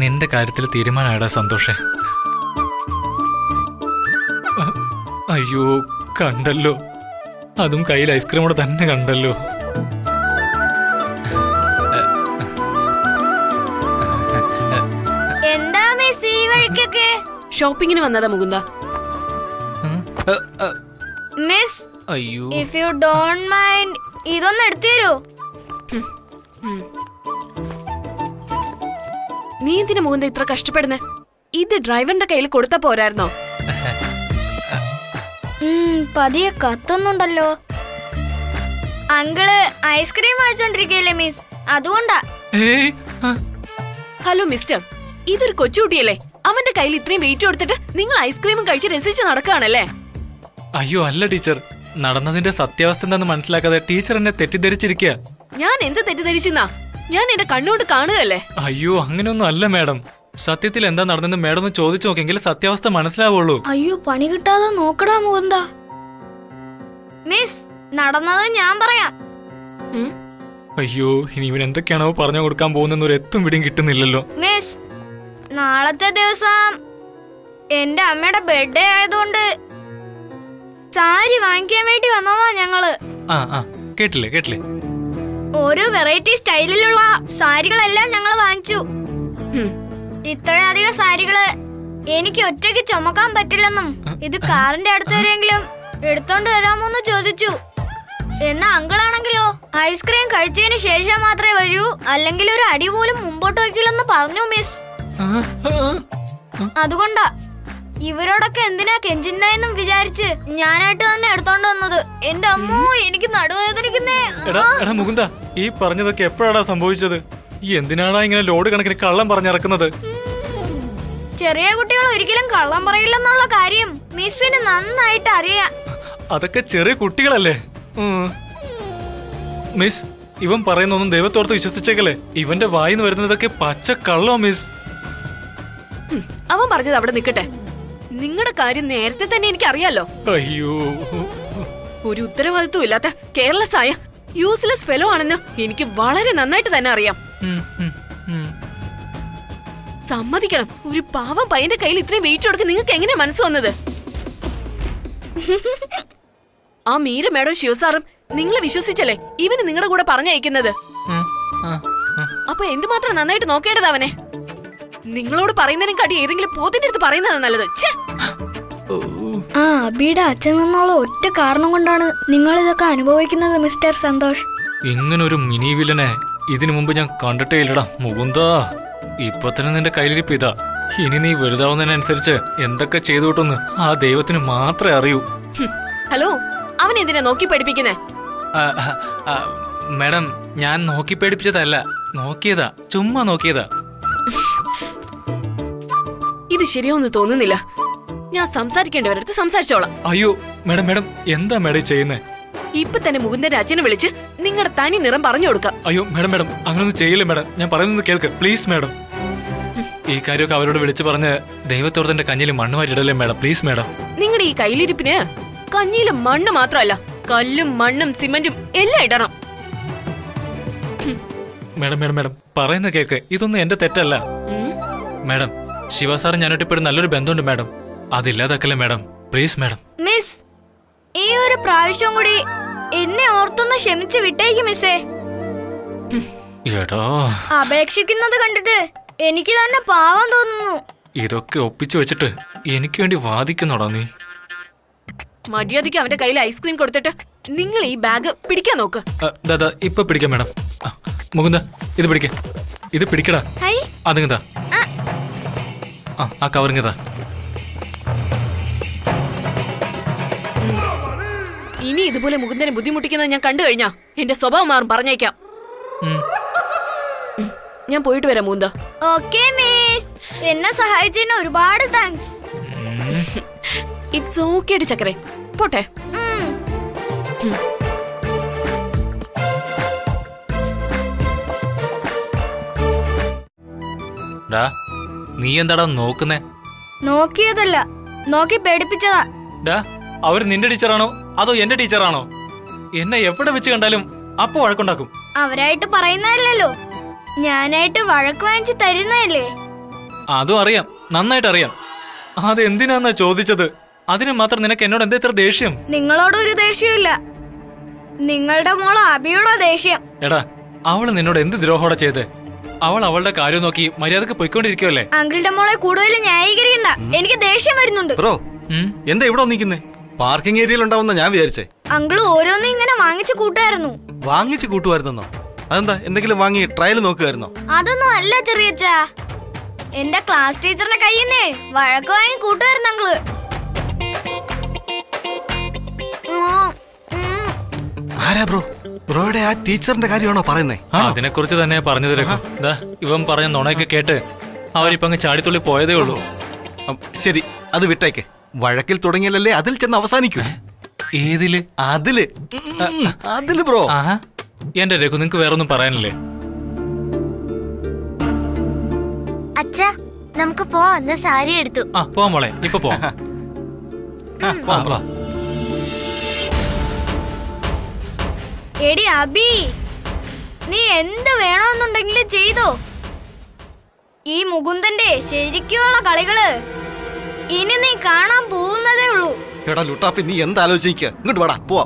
നിന്റെ കാര്യത്തിൽ തീരുമാനമായടാ സന്തോഷേ. അയ്യോ കണ്ടല്ലോ. അതും കയ്യിൽ ഐസ്ക്രീമോടെ തന്നെ കണ്ടല്ലോ. എന്താ മിസ് ഈ വഴിക്കൊക്കെ? ഷോപ്പിങ്ങിന് വന്നതാ മുകുന്ദ. മിസ് അയ്യോ. ഇഫ് യു ഡോണ്ട് മൈൻഡ് ഇതൊന്ന് എടുത്തു തരൂ. നീ എന്തിനാ മുകുന്ദ ഇത്ര കഷ്ടപ്പെടുന്നേ? ഇത് ഡ്രൈവറിന്റെ കയ്യിൽ കൊടുത്ത പോരായിരുന്നോ? പതിയെ കത്തുന്നുണ്ടല്ലോ. അങ്കിൾ ഐസ്ക്രീം വാങ്ങിച്ചോണ്ടിരിക്കല്ലേ മിസ്? അതുകൊണ്ടാ. Hello mister. ഇതൊരു കൊച്ചുകുട്ടിയല്ലേ? അവന്റെ കയ്യിൽ ഇത്രയും വെയിറ്റ് കൊടുത്തിട്ട് നിങ്ങൾ ഐസ്ക്രീമും കഴിച്ച് രസിച്ച് നടക്കുകയാണല്ലേ? അയ്യോ അല്ല ടീച്ചർ. നടന്നതിന്റെ സത്യാവസ്ഥ എന്താന്ന് മനസ്സിലാക്കാതെ ടീച്ചർ എന്നെ തെറ്റിദ്ധരിച്ചിരിക്കുക ഞാൻ എന്ത് തെറ്റിദ്ധരിച്ചെന്നാ? ഞാൻ എന്റെ കണ്ണുകൊണ്ട് കാണുകയല്ലേ? അയ്യോ അങ്ങനെയൊന്നും അല്ല മാഡം. സത്യത്തിൽ എന്താ നടന്നെന്ന് മാഡം ഒന്ന് ചോദിച്ചു നോക്കെങ്കിൽ സത്യാവസ്ഥ മനസ്സിലാവുള്ളൂ. അയ്യോ പണി കിട്ടാതെ നോക്കടാ മുകുന്ദ. മിസ് നടന്നത് ഞാൻ പറയാം. അയ്യോ ഇനി ഇവൻ എന്തൊക്കെയാണോ പറഞ്ഞു കൊടുക്കാൻ പോകുന്ന ഒരു എത്തും പിടിയും കിട്ടുന്നില്ലല്ലോ. മിസ് നാളത്തെ ദിവസം എന്റെ അമ്മയുടെ ബർത്ത്ഡേ ആയതുകൊണ്ട് സാരി വാങ്ങിക്കാൻ വേണ്ടി വന്നതാ ഞങ്ങൾ. ആ ആ കേട്ടില്ലേ കേട്ടില്ലേ? ഓരോ വെറൈറ്റി സ്റ്റൈലിലുള്ള സാരികളെല്ലാം ഞങ്ങൾ വാങ്ങിച്ചു. ഇത്രയധികം സാരികൾ എനിക്ക് ഒറ്റയ്ക്ക് ചുമക്കാൻ പറ്റില്ലെന്നും ഇത് കാറിന്റെ അടുത്ത് വരെയെങ്കിലും എടുത്തോണ്ട് വരാമോന്ന് ചോദിച്ചു. എന്നാ അങ്കിളാണെങ്കിലോ ഐസ്ക്രീം കഴിച്ചതിന് ശേഷം മാത്രമേ വരൂ. അല്ലെങ്കിൽ ഒരു അടി പോലും മുമ്പോട്ട് വയ്ക്കില്ലെന്ന് പറഞ്ഞു മിസ്. അതുകൊണ്ടാ. ഇവരോടൊക്കെ എന്തിനാ വിചാരിച്ച് ഞാനായിട്ട് തന്നെ എടുത്തോണ്ട് വന്നത്. എന്റെ അമ്മോ എനിക്ക് നടുവേദനിക്കുന്നേ. എടാ എടാ മുകുന്ദ ഈ പറഞ്ഞതൊക്കെ എപ്പോഴാടാ സംഭവിച്ചത്? ഈ എന്തിനാടാ ഇങ്ങനെ ലോഡ് കണക്കിന് കള്ളം പറഞ്ഞിറക്കുന്നത് ചെറിയ കുട്ടികൾ ഒരിക്കലും കള്ളം പറയില്ലെന്നുള്ള കാര്യം മിസ്സിന് നന്നായിട്ട് അറിയാം. അതൊക്കെ ചെറിയ കുട്ടികളല്ലേ? മിസ് ഇവൻ പറയുന്നൊന്നും ദൈവത്തോർത്ത് വിശ്വസിച്ചേക്കല്ലേ? ഇവന്റെ വായിന്ന് വരുന്നതൊക്കെ പച്ച കള്ളോ മിസ് അവൻ പറഞ്ഞത് അവിടെ നിൽക്കട്ടെ നിങ്ങളുടെ കാര്യം നേരത്തെ തന്നെ എനിക്ക് അറിയാലോ അയ്യോ. ഒരു ഉത്തരവാദിത്വം ഇല്ലാത്ത കെയർലെസ് ആയ യൂസ്ലെസ് ഫെലോ ആണെന്ന് എനിക്ക് വളരെ നന്നായിട്ട് തന്നെ അറിയാം. സമ്മതിക്കണം. ഒരു പാവം പയ്യന്റെ കയ്യിൽ ഇത്രയും വെയിറ്റ് കൊടുക്കാൻ നിങ്ങൾക്ക് എങ്ങനെ മനസ്സ് വന്നത്? ആ മീര മേഡം ശിവസാറും നിങ്ങളെ വിശ്വസിച്ചല്ലേ? ഇവന് നിങ്ങളുടെ കൂടെ പറഞ്ഞയക്കുന്നത്. അപ്പൊ എന്തുമാത്രം നന്നായിട്ട് നോക്കേണ്ടത് അവനെ? നിങ്ങളോട് പറയുന്നതിനും കാട്ടി ഏതെങ്കിലും പോത്തിന്റെ അടുത്ത് പറയുന്നതാണ് നല്ലത്. ഛെ! ആ അബിയുടെ അച്ഛൻ നിന്നുള്ള ഒറ്റ കാരണം കൊണ്ടാണ് നിങ്ങൾ ഇതൊക്കെ അനുഭവിക്കുന്നത് മിസ്റ്റർ സന്തോഷ്. ഇങ്ങനൊരു മിനി വില്ലനെ ഇതിനു മുമ്പ് ഞാൻ കണ്ടിട്ടേ ഇല്ലടാ മുകുന്ദാ. ഇപ്പൊ തന്നെ നിന്റെ കയ്യിലിരിപ്പ് ഇതാ. ഇനി നീ വലുതാവുന്നതിനനുസരിച്ച് എന്തൊക്കെ ചെയ്തു കിട്ടുമെന്ന് ആ ദൈവത്തിന് മാത്രമേ അറിയൂ. ഹലോ അവൻ എന്തിനാ നോക്കി പഠിപ്പിക്കുന്നേ മാഡം ഞാൻ നോക്കി പേടിപ്പിച്ചതല്ല. നോക്കിയതാ ചുമ്മാ നോക്കിയതാ. ഇത് ശരിയൊന്നും തോന്നുന്നില്ല. ഞാൻ സംസാരിക്കേണ്ടവരടുത്ത് സംസാരിച്ചോളാം. അയ്യോ മേഡം മേഡം എന്താ മേഡം ചെയ്യുന്നേ? ഇപ്പൊ തന്നെ മുകുന്ദന്റെ അച്ഛനെ വിളിച്ച് നിങ്ങളുടെ തനി നിറം പറഞ്ഞു കൊടുക്കാം. അയ്യോ മേഡം മേഡം അങ്ങനൊന്നും ചെയ്യില്ല മേഡം. ഞാൻ പറയുന്നത് കേൾക്ക് പ്ലീസ് മേഡം. ഈ കാര്യമൊക്കെ അവരോട് വിളിച്ചു പറഞ്ഞ് ദൈവത്തോടത്തിന്റെ കഞ്ഞിൽ മണ്ണ് വാരിടല്ലേ മേഡം? Please madam. നിങ്ങളുടെ ഈ കയ്യിലിരിപ്പിന് കഞ്ഞിയിലെ മണ്ണ് മാത്രമല്ല കല്ലും മണ്ണും സിമന്റും എല്ലാം ഇടണം. മേഡം മേഡം മേഡം പറയുന്ന കേക്ക് ഇതൊന്നും എന്റെ തെറ്റല്ല. മേഡം മാഡം ശിവ ഇപ്പോഴും നല്ലൊരു ബന്ധമുണ്ട് മാഡം. അതില്ലാതാക്കല്ലേ മാഡം. Please madam. മിസ് ഈ ഒരു പ്രാവശ്യം കൂടി എന്നെ ഓർത്തൊന്ന് ക്ഷമിച്ച് വിട്ടേക്ക് മിസ്സേ. എടാ. അപേക്ഷിക്കുന്നത് കണ്ടിട്ട് എനിക്ക് തന്നെ പാവം തോന്നുന്നു. ഇതൊക്കെ ഒപ്പിച്ചു വെച്ചിട്ട് എനിക്ക് വേണ്ടി വാദിക്കുന്നോടാ നീ. മര്യാദയ്ക്ക് അവന്റെ കയ്യിൽ ഐസ്ക്രീം കൊടുത്തിട്ട് നിങ്ങൾ ഈ ബാഗ് പിടിക്കാൻ നോക്ക്. ദാദാ ദാ, ദാ, ഇപ്പൊ പിടിക്കാം മാഡം. മുകുന്ദ ഇത് പിടിക്ക. ഇത് പിടിക്കടാ. ഹൈ. അതിങ്ങതാ ആ. കവറിങ്ങതാ ഇതുപോലെ മുകുന്ദനെ ബുദ്ധിമുട്ടിക്കുന്നത് ഞാൻ കണ്ടു കഴിഞ്ഞാ എന്റെ സ്വഭാവം മാറും പറഞ്ഞേക്കാം. ഞാൻ പോയിട്ട് വരാം മൂന്ത ഓക്കേ മിസ്. എന്നെ സഹായിച്ചതിന് ഒരുപാട് താങ്ക്സ് ഇറ്റ്സ് ഓക്കെ ചക്കരെ. പോട്ടെ. നീ എന്താടാ നോക്കുന്നേ? നോക്കിയതല്ല. നോക്കി പേടിപ്പിച്ചതാ. അവർ നിന്റെ ടീച്ചറാണോ? അതോ എന്റെ ടീച്ചറാണോ? എന്നെ എവിടെ വെച്ച് കണ്ടാലും അപ്പൊ വഴക്കുണ്ടാക്കും. അവരായിട്ട് പറയുന്നതല്ലോ ഞാനായിട്ട് വഴക്ക് വാങ്ങിച്ച് തരുന്നതല്ലേ? അതും അറിയാം. നന്നായിട്ട് അറിയാം. അത് എന്തിനാന്നാ ചോദിച്ചത്? അതിന് മാത്രം നിനക്ക് എന്നോട് എന്താ ഇത്ര ദേഷ്യം? നിങ്ങളോട് ഒരു ദേഷ്യമില്ല നിങ്ങളുടെ മോൾ അബിയോടോ ദേഷ്യം. എടാ അവൾ നിന്നോട് എന്ത് ദ്രോഹോടെ ചെയ്ത്? അവൾ അവളുടെ കാര്യം നോക്കി മര്യാദയ്ക്ക് പോയിക്കൊണ്ടിരിക്കുവല്ലേ? അങ്കിളുടെ മോളെ കൂടുതൽ ന്യായീകരിക്കണ്ട. എനിക്ക് ദേഷ്യം വരുന്നുണ്ട്. ബ്രോ എന്താ ഇവിടെ നിൽക്കുന്നേ പാർക്കിംഗ് ഏരിയയിൽ ഉണ്ടാവുന്ന ഞാൻ വിചാരിച്ചേ. അങ്കിൾ ഓരോന്നും ഇങ്ങനെ വാങ്ങിച്ചു കൂട്ടായിരുന്നു വാങ്ങിച്ചു കൂട്ടുമായിരുന്നോ അതെന്താ എന്തെങ്കിലും വാങ്ങി ട്രയൽ നോക്കുമായിരുന്നോ? അതൊന്നും അല്ല ചെറിയ എന്റെ ക്ലാസ് ടീച്ചറിന്റെ കയ്യിൽ നിന്നേ വഴക്ക് വാങ്ങി കൂട്ടുമായിരുന്നു അങ്കിൾ. ആരാ ബ്രോ? ബ്രോയുടെ ആ ടീച്ചറിന്റെ കാര്യമാണോ പറയുന്നേ? അതിനെ കുറിച്ച് തന്നെ പറഞ്ഞു തരാം ദാ ഇവൻ പറഞ്ഞ നുണയൊക്കെ കേട്ട് അവരിപ്പങ്ങ് ചാടിത്തുള്ളി പോയതേ ഉള്ളൂ. ശരി അത് വിട്ടേക്ക്. വഴക്കിൽ തുടങ്ങിയല്ലേ അതിൽ ചെന്ന് അവസാനിക്കൂ. ഏതിൽ? അതിൽ. അതിൽ ബ്രോ. എന്റെ രഘു നിങ്ങക്ക് വേറൊന്നും പറയാനില്ലേ? അച്ഛാ നമുക്ക് പോവാ. സാരി എടുത്തു. ആ പോവാം മോളെ. ഇപ്പൊ പോവാം. എടി അബി. നീ എന്ത് വേണമെന്നുണ്ടെങ്കിലും ചെയ്തോ. ഈ മുകുന്ദന്റെ ശരിക്കുള്ള കളികൾ. ഇനി നീ കാണാൻ പോകുന്നതേ ഉള്ളൂ. എടാ ലുട്ടാപ്പി നീ എന്താലോചിക്കാ? ഇങ്ങോട്ട് വാടാ പോവാ.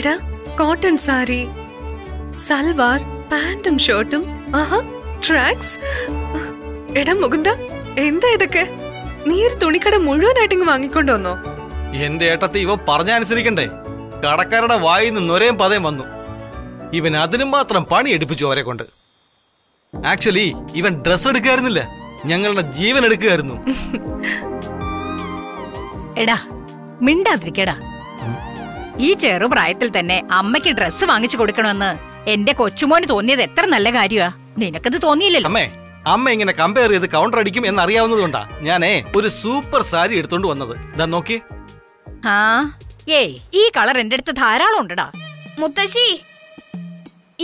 എടാ കോട്ടൺ സാരി സൽവാർ പാന്റും ഷർട്ടും ആഹാ ട്രാക്സ് എടാ മുകുന്ദ എന്താ ഇതൊക്കെ? നീ ഒരു തുണിക്കട മുഴുവനായിട്ട് ഇങ്ങ് വാങ്ങിക്കൊണ്ടു വന്നോ? എന്റെ ഏട്ടത്തെ ഇവ പറഞ്ഞനുസരിക്കണ്ടേ കടക്കാരുടെ വായിൽ നിന്ന് ഒരേം പതയും വന്നു. ഇവൻ അതിനും മാത്രം പണി എടുപ്പിച്ചു അവരെ കൊണ്ട്. ആക്ച്വലി ഇവൻ ഡ്രസ് എടുക്കായിരുന്നില്ല. ഞങ്ങളുടെ ജീവൻ എടുക്കുകയായിരുന്നു എടാ മിണ്ടാതിരിക്കടാ. ഈ ചെറുപ്രായത്തിൽ തന്നെ അമ്മയ്ക്ക് ഡ്രസ്സ് വാങ്ങിച്ചു കൊടുക്കണമെന്ന് എന്റെ കൊച്ചുമോന് തോന്നിയത് എത്ര നല്ല കാര്യമാ. നിനക്കത് തോന്നിയില്ലല്ലോ. അമ്മേ അമ്മ ഇങ്ങനെ കമ്പയർ ചെയ്ത് കൗണ്ടർ അടിക്കും എന്നറിയാവുന്നതുകൊണ്ടാ ഞാനേ ഒരു സൂപ്പർ സാരി എടുത്തോണ്ട് വന്നത്. ഇതാ നോക്കി. ആ ഏയ് ഈ കളർ എന്റെ അടുത്ത് ധാരാളം ഉണ്ടടാ. മുത്തശ്ശി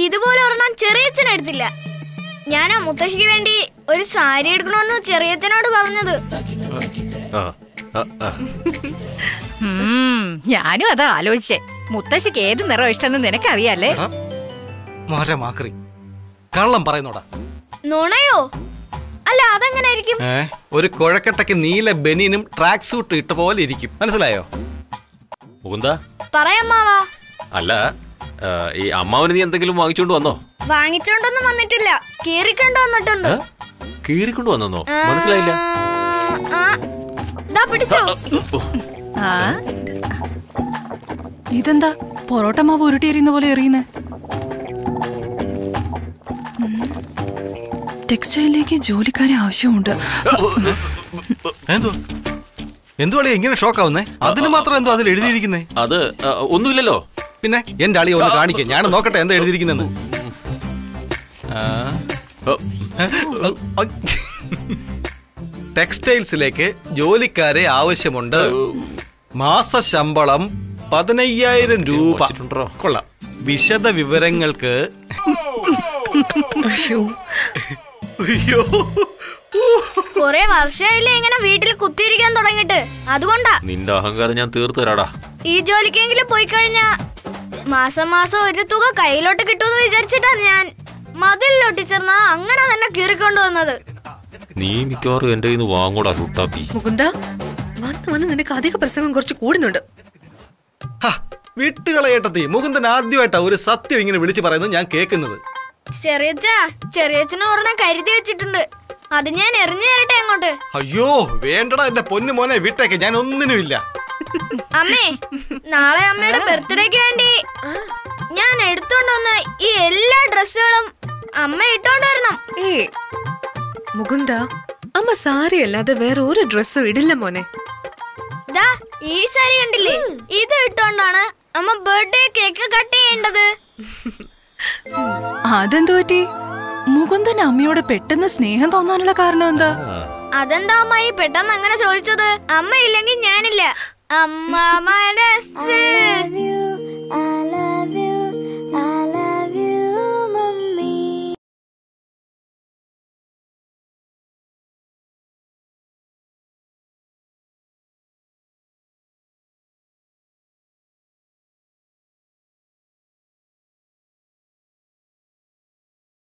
ഇതുപോലെ ഒരെണ്ണം ചെറിയച്ഛൻ എടുത്തില്ല. ഞാനാ മുത്തശ്ശിക്ക് വേണ്ടി ഒരു സാരി എടുക്കണമെന്ന് ചെറിയച്ഛനോട് പറഞ്ഞത്. ഉം, ഞാനും അതാ ആലോചിച്ചേ. മുത്തശ്ശിക്ക് ഏത് നിറം ഇഷ്ടമെന്ന് നിനക്കറിയാലേ എടാ, മരമാക്രി കള്ളം പറയുന്നോടാ. നുണയോ? അല്ല അതെങ്ങനെയായിരിക്കും ഒരു കുഴക്കട്ടയ്ക്ക് നീല ബനീനും ട്രാക്ക് സൂട്ട് ഇട്ട പോലെ ഇരിക്കും. മനസ്സിലായോ? മുകുന്ദ. പറയാമ്മാവാ അല്ല ഈ അമ്മാവന് നീ എന്തെങ്കിലും വാങ്ങിച്ചോണ്ട് വന്നോ? വാങ്ങിച്ചോണ്ടൊന്നും വന്നിട്ടില്ല. കീറിക്കൊണ്ട് വന്നിട്ടുണ്ട്. കീറിക്കൊണ്ട് വന്നോ? മനസ്സിലായില്ല. പിടിച്ചോ? ആ ഇതെന്താ? പൊറോട്ട മാവ് ഉരുട്ടി എറിയുന്ന പോലെ എറിയുന്നേ. ടെക്സ്റ്റൈലിലേക്ക് ജോലിക്കാരെ ആവശ്യമുണ്ട്. എന്തോ? എങ്ങനെ ഇങ്ങനെ ഷോക്ക് ആവുന്നേ? അതിന് മാത്രം എന്തോ അതിൽ എഴുതിയിരിക്കുന്നേ? അത് ഒന്നുമില്ലല്ലോ. പിന്നെ എന്റെ അളി ഒന്ന് കാണിക്കേ. ഞാൻ നോക്കട്ടെ എന്താ എഴുതിയിരിക്കുന്നെന്ന് ആ. ഓ, ടെക്സ്റ്റൈൽസിലേക്ക് ജോലിക്കാരെ ആവശ്യമുണ്ട്. മാസ ശമ്പളം പതിനയ്യായിരം രൂപ? കൊള്ളാം. വിശദ വിവരങ്ങൾക്ക് അയ്യോ. കൊറേ വർഷമായില്ലേ ഇങ്ങനെ വീട്ടിൽ കുത്തിയിരിക്കാൻ തുടങ്ങിട്ട് അതുകൊണ്ടാ. നിന്റെ അഹങ്കാരം ഞാൻ തീർത്തു തരാടാ. ഈ ജോലിക്കെങ്കിലും പോയി കഴിഞ്ഞാ മാസം മാസം ഒരു തുക കയ്യിലോട്ട് കിട്ടുമെന്ന് വിചാരിച്ചിട്ടാ ഞാൻ മതിലൊട്ടിച്ചേർന്ന അങ്ങനെ തന്നെ കീറിക്കൊണ്ടു വന്നത് നീ മിക്കവാറും എന്റെ കയ്യിൽ നിന്ന് വാങ്ങൂടാ കുട്ടാപ്പി മുകുന്ദ വന്ന് വന്ന് നിനക്ക് അധിക പ്രസംഗം കുറച്ച് കൂടുന്നുണ്ട്. ഹ, വിട്ടുകളയേട്ടത്തി മുകുന്ദൻ ആദ്യമായിട്ടാ ഒരു സത്യം ഇങ്ങനെ വിളിച്ചു പറയുന്നത് ഞാൻ കേൾക്കുന്നത്. ചെറിയച്ചാ ചെറിയച്ചനെ ഒരെണ്ണം കരുതി വെച്ചിട്ടുണ്ട്. അത് ഞാൻ എറിഞ്ഞു തരട്ടെ അങ്ങോട്ട്. അയ്യോ വേണ്ടടാ എന്റെ പൊന്നു മോനെ വിട്ടേക്ക്. ഞാൻ ഒന്നിനുമില്ല. അമ്മേ നാളെ അമ്മയുടെ ബർത്ത്ഡേക്ക് വേണ്ടി ഞാൻ എടുത്തോണ്ട് വന്ന ഈ എല്ലാ ഡ്രസ്സുകളും അമ്മ ഇട്ടോണ്ട് വരണം. ഏ മുകുന്ദ അമ്മ സാരി അല്ലാതെ വേറെ ഒരു ഡ്രസ്സും ഇടില്ല മോനെ. ദാ ഈ സാരി കണ്ടില്ലേ? ഇത് ഇട്ടോണ്ടാണ് അമ്മ ബർത്ത്ഡേ കേക്ക് കട്ട് ചെയ്യേണ്ടത്. അതെന്തു പറ്റി? മുകുന്ദൻ അമ്മയോട് പെട്ടെന്ന് സ്നേഹം തോന്നാനുള്ള കാരണം എന്താ? അതെന്താ അമ്മായി പെട്ടെന്ന് അങ്ങനെ ചോദിച്ചത്? അമ്മ ഇല്ലെങ്കിൽ ഞാനില്ല. അമ്മ മനസ്സ്.